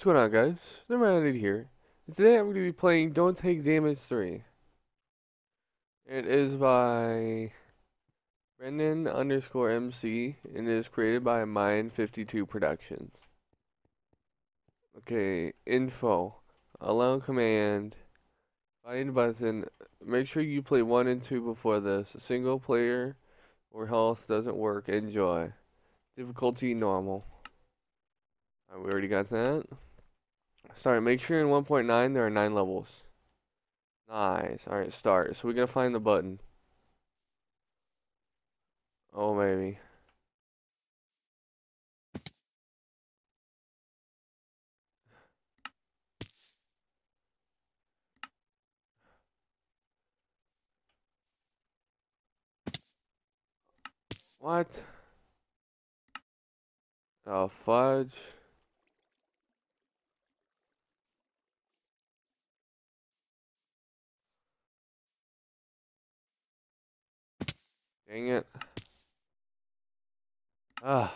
what's going on guys? The here. And today I'm going to be playing Don't Take Damage 3. It is by Brendan underscore MC and it is created by Mind52 Productions. Okay, info. Allow command. Find button. Make sure you play 1 and 2 before this. Single player or health doesn't work. Enjoy. Difficulty normal. Right, we already got that. Sorry, make sure in 1.9 there are 9 levels. Nice. Alright, start. So we're going to find the button. Oh, maybe. What? Oh, fudge. Dang it. Ah.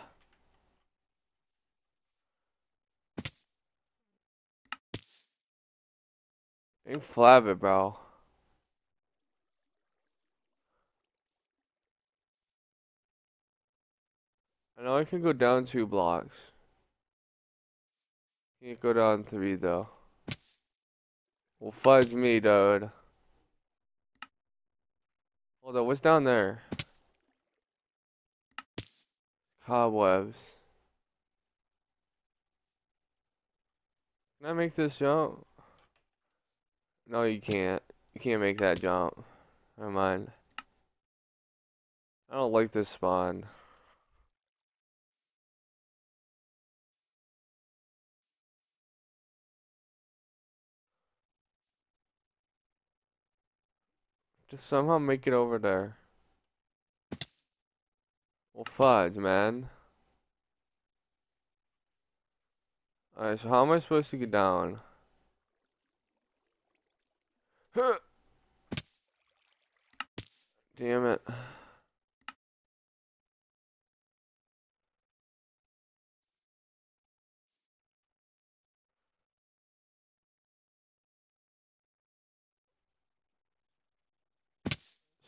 Ain't flab it, bro. I know I can go down two blocks. Can't go down three though. Well, fudge me, dude. Hold on, what's down there? Cobwebs. Can I make this jump? No, you can't. You can't make that jump. Never mind. I don't like this spawn. Just somehow make it over there. Well, fudge, man. Alright, so how am I supposed to get down? Damn it.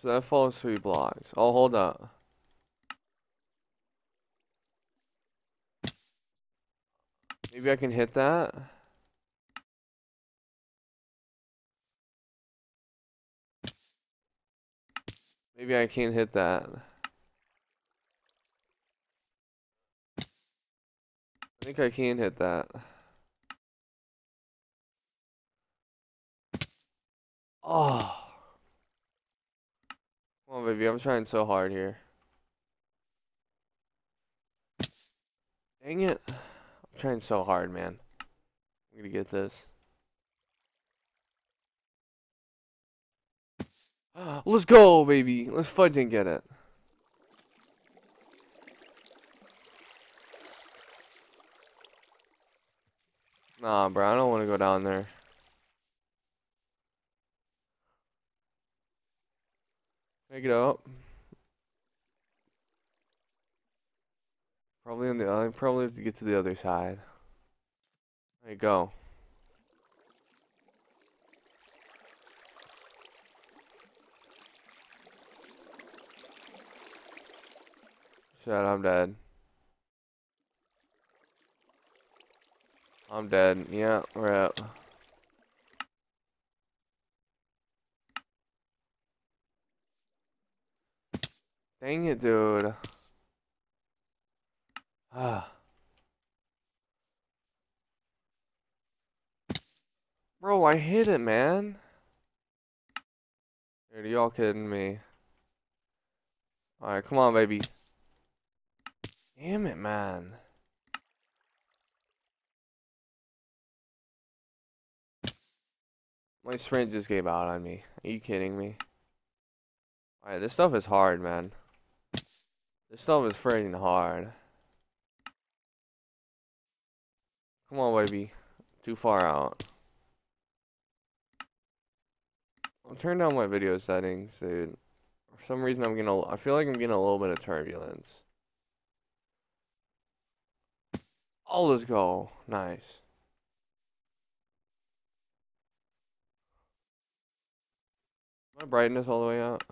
So that falls three blocks. Oh, hold up. Maybe I can hit that. Maybe I can't hit that. I think I can hit that. Oh. Baby. I'm trying so hard here. Dang it. I'm trying so hard, man. I'm gonna get this. Let's go, baby. Let's fudge and get it. Nah, bro. I don't want to go down there. Make it up. Probably on the I probably have to get to the other side. There you go. Shit, I'm dead. I'm dead. Yeah, we're out. Dang it, dude. Ah. Bro, I hit it, man. Dude, are y'all kidding me? Alright, come on, baby. Damn it, man. My sprint just gave out on me. Are you kidding me? Alright, this stuff is hard, man. This stuff is freaking hard. Come on, baby. Too far out. I'll turn down my video settings, dude. For some reason, I'm getting. A, I feel like I'm getting a little bit of turbulence. Oh, let's go. Nice. My brightness all the way out.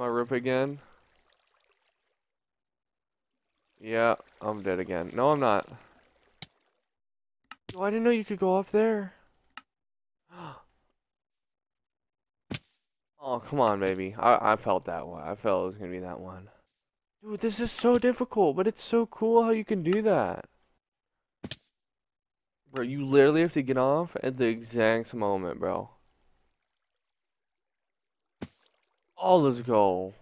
I rip again? Yeah, I'm dead again. No, I'm not. Oh, I didn't know you could go up there. Oh, come on, baby. I, I felt that one. I felt it was going to be that one. Dude, this is so difficult, but it's so cool how you can do that. Bro, you literally have to get off at the exact moment, bro. Oh, let's go.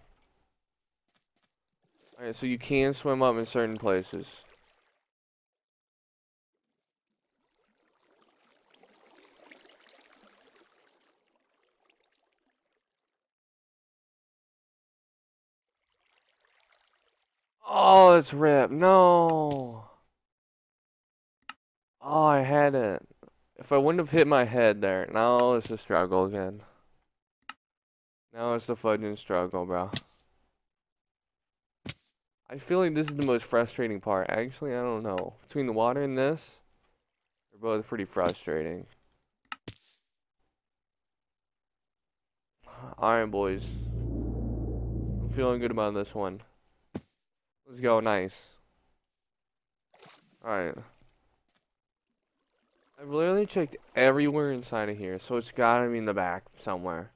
Alright, so you can swim up in certain places. Oh, it's ripped. No. Oh, I had it. If I wouldn't have hit my head there, now it's a struggle again. Now it's the fudging struggle, bro. I feel like this is the most frustrating part. Actually, I don't know. Between the water and this, they're both pretty frustrating. Alright, boys. I'm feeling good about this one. Let's go, nice. Alright. I've literally checked everywhere inside of here, so it's gotta be in the back somewhere.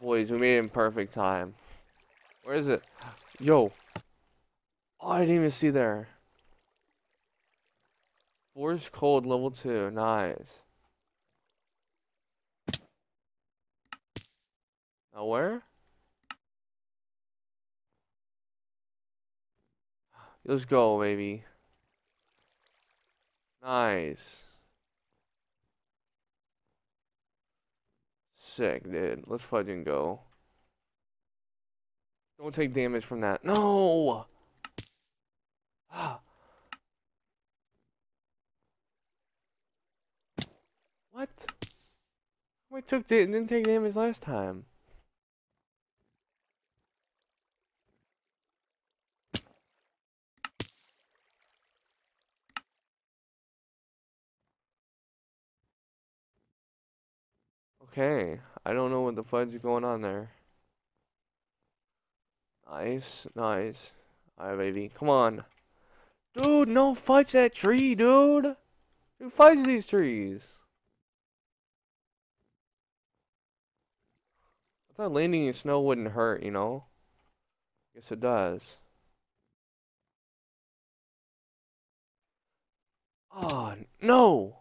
Boys, we made it in perfect time. Where is it? Yo. Oh, I didn't even see there. Force cold level 2. Nice. Now where? Let's go, baby. Nice. Sick, dude. Let's fucking go. Don't take damage from that. No! what? I took didn't take damage last time. Okay, I don't know what the fudge is going on there. Nice, nice. Alright, baby, come on. Dude, no fudge that tree, dude. Who fudge these trees. I thought landing in snow wouldn't hurt, you know? Guess it does. Oh, no!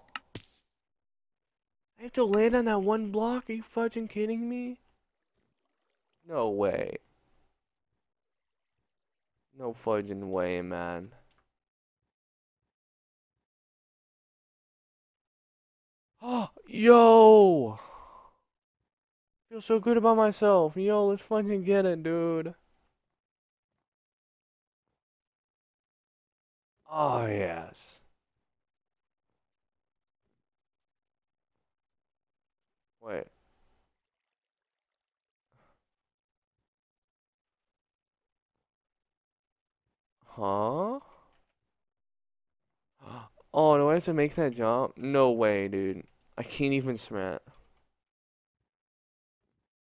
Have to land on that one block? Are you fudging kidding me? No way. No fudging way, man. Oh, yo! feel so good about myself. Yo, let's fucking get it, dude. Oh, yes. Wait. Huh? Oh, do I have to make that jump? No way, dude. I can't even sprint.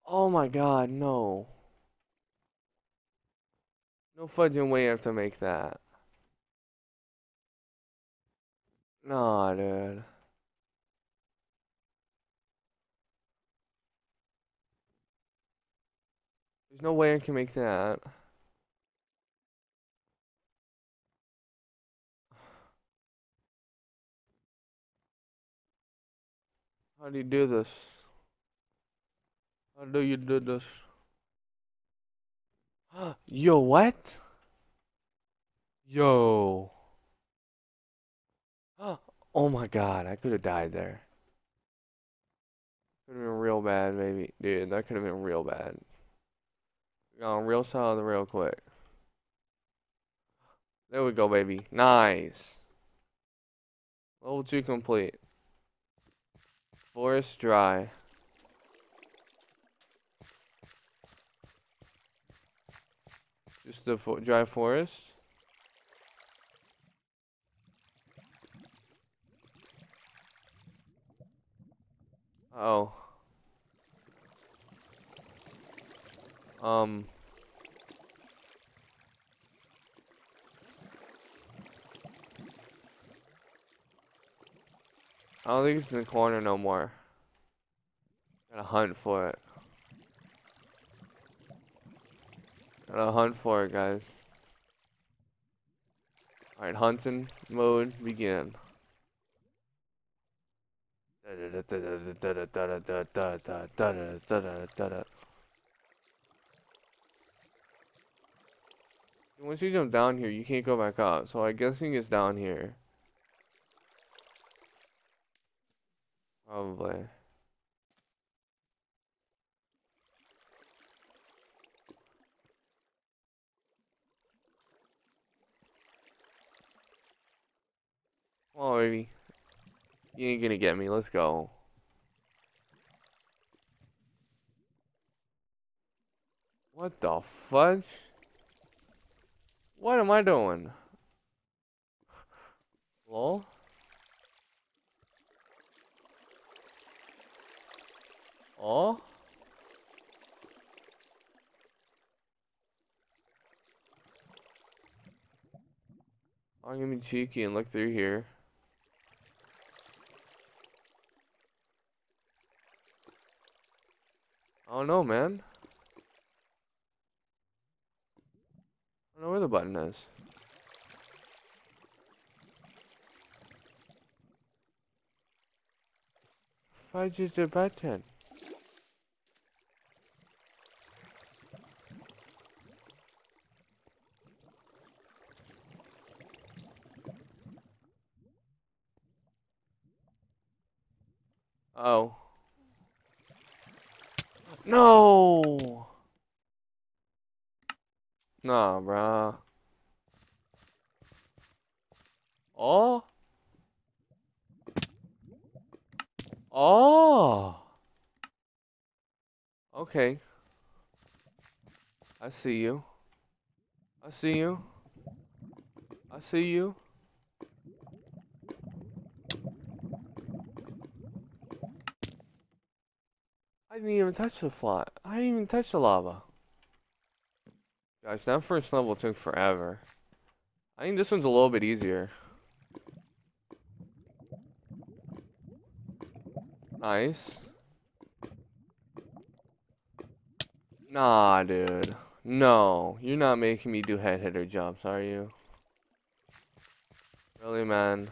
Oh my god, no. No fudging way I have to make that. Nah, dude. There's no way I can make that. How do you do this? How do you do this? Yo, what? Yo. Oh my god, I could have died there. Could have been real bad, maybe. Dude, that could have been real bad. Gone real solid real quick. There we go, baby. Nice. Level 2 complete. Forest dry. Just the fo dry forest? Oh. Um. I don't think it's in the corner no more. Gotta hunt for it. Gotta hunt for it, guys. Alright, hunting mode begin. Once you jump down here, you can't go back up. So I'm guessing it's down here. Probably. Oh, baby. You ain't gonna get me. Let's go. What the fudge? What am I doing? Lol? Oh? I'm gonna be cheeky and look through here. I don't know, man. The button is. Fudge is the button. Oh. No! Nah, bruh. Oh? Oh! Okay. I see you. I see you. I see you. I didn't even touch the flat. I didn't even touch the lava. Guys, that first level took forever. I think this one's a little bit easier. Nice. Nah, dude. No, you're not making me do head hitter jumps, are you? Really, man?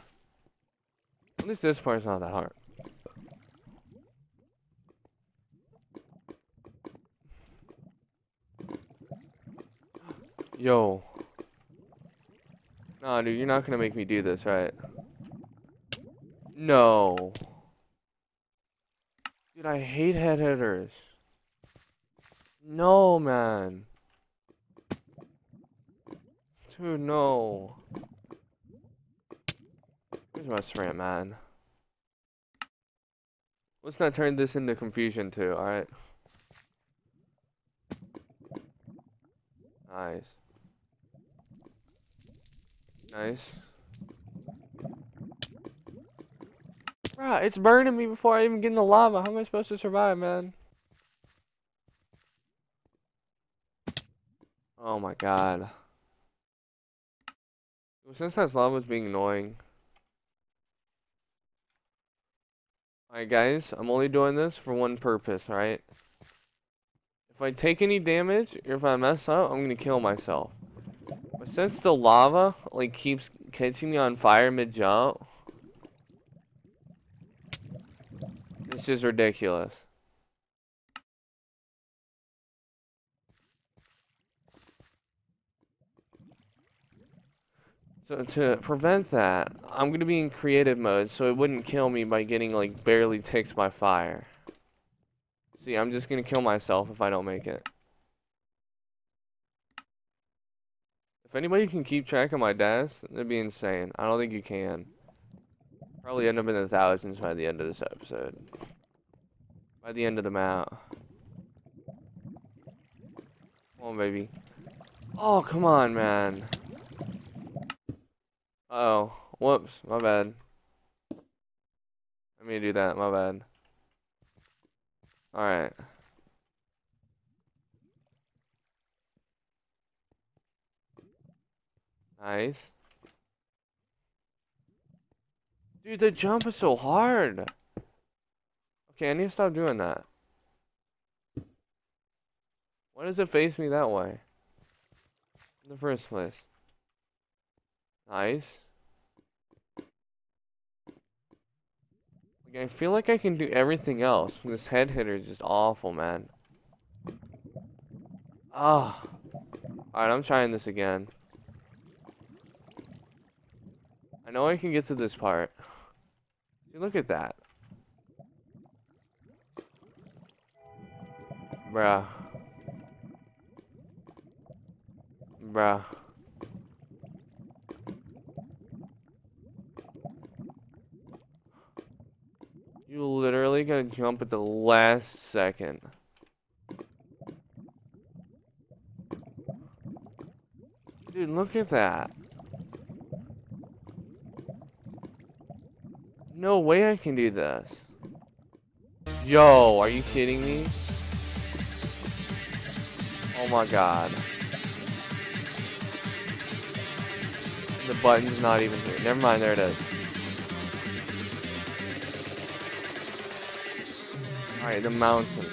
At least this part's not that hard. Yo. Nah, dude, you're not gonna make me do this, right? No. Dude, I hate head hitters. No, man. Dude, no. Where's my sprint, man? Let's not turn this into confusion, too, alright? Nice. Nice. Bruh, it's burning me before I even get in the lava. How am I supposed to survive, man? Oh my god. Since that lava's being annoying. Alright guys, I'm only doing this for one purpose, right? If I take any damage, or if I mess up, I'm gonna kill myself. But since the lava, like, keeps catching me on fire mid-jump, it's just ridiculous. So to prevent that, I'm gonna be in creative mode so it wouldn't kill me by getting like barely ticked by fire. See, I'm just gonna kill myself if I don't make it. If anybody can keep track of my deaths, that'd be insane. I don't think you can. Probably end up in the thousands by the end of this episode. By the end of the map. Come on, baby. Oh, come on, man. Uh oh. Whoops. My bad. Let me do that. My bad. Alright. Nice. Dude, the jump is so hard. Okay, I need to stop doing that. Why does it face me that way? In the first place. Nice. I feel like I can do everything else. This head hitter is just awful, man. Ah. Oh. Alright, I'm trying this again. I know I can get to this part. Look at that. Bruh. Bruh. You literally gotta jump at the last second. Dude, look at that. No way I can do this. Yo, are you kidding me? Oh my god. The button's not even here. Never mind, there it is. Alright, the mountain.